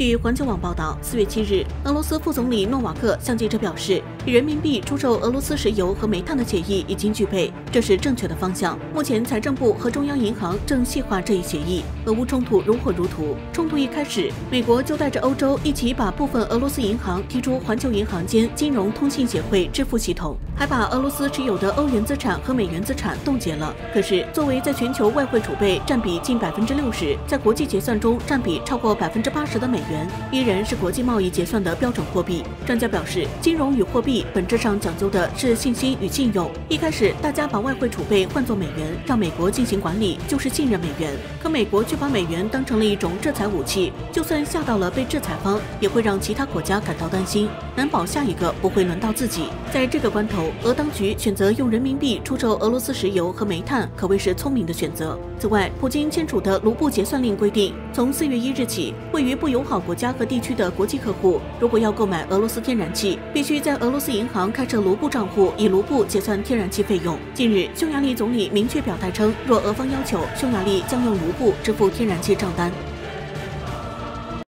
据环球网报道，四月七日，俄罗斯副总理诺瓦克向记者表示，人民币出售俄罗斯石油和煤炭的协议已经具备，这是正确的方向。目前，财政部和中央银行正细化这一协议。俄乌冲突如火如荼，冲突一开始，美国就带着欧洲一起把部分俄罗斯银行踢出环球银行间金融通信协会支付系统，还把俄罗斯持有的欧元资产和美元资产冻结了。可是，作为在全球外汇储备占比近百分之六十，在国际结算中占比超过百分之八十的美元，依然是国际贸易结算的标准货币。专家表示，金融与货币币本质上讲究的是信心与信用。一开始，大家把外汇储备换作美元，让美国进行管理，就是信任美元。可美国却把美元当成了一种制裁武器，就算吓到了被制裁方，也会让其他国家感到担心，难保下一个不会轮到自己。在这个关头，俄当局选择用人民币出售俄罗斯石油和煤炭，可谓是聪明的选择。此外，普京签署的卢布结算令规定，从四月一日起，位于不友好国家和地区的国际客户，如果要购买俄罗斯天然气，必须在俄罗斯银行开设卢布账户，以卢布结算天然气费用。近日，匈牙利总理明确表态称，若俄方要求，匈牙利将用卢布支付天然气账单。